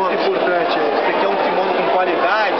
muito importante. É, você quer um kimono com qualidade,